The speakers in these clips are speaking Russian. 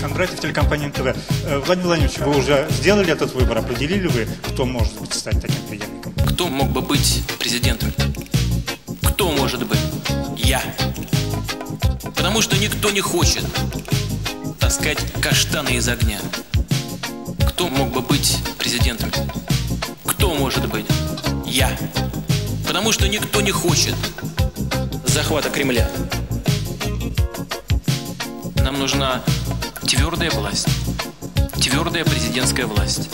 Кондратьев, телекомпания НТВ. Э, Владимир Владимирович, вы уже сделали этот выбор? Определили вы, кто может быть стать таким преемником? Кто мог бы быть президентом? Кто может быть? Я. Потому что никто не хочет таскать каштаны из огня. Кто мог бы быть президентом? Кто может быть? Я. Потому что никто не хочет захвата Кремля. Нам нужна твердая власть, твердая президентская власть.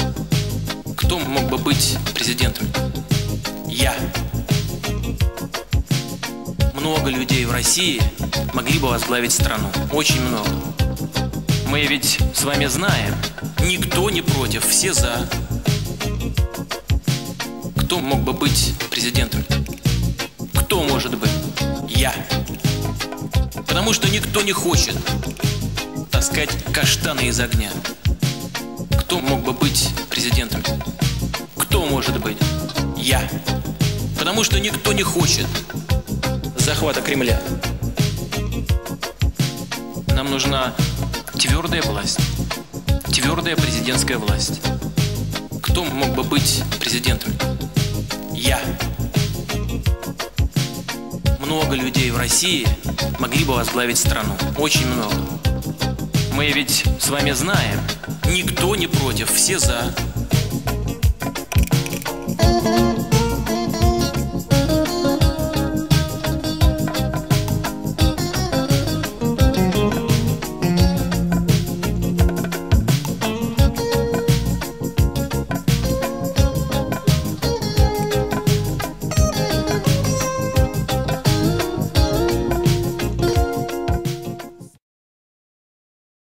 Кто мог бы быть президентом? Я. Много людей в России могли бы возглавить страну. Очень много. Мы ведь с вами знаем, никто не против, все за. Кто мог бы быть президентом? Кто может быть? Я. Потому что никто не хочет таскать каштаны из огня. Кто мог бы быть президентом? Кто может быть? Я. Потому что никто не хочет захвата Кремля. Нам нужна твердая власть, твердая президентская власть. Кто мог бы быть президентом? Я. Много людей в России могли бы возглавить страну. Очень много. Мы ведь с вами знаем, никто не против, все за. Thank you.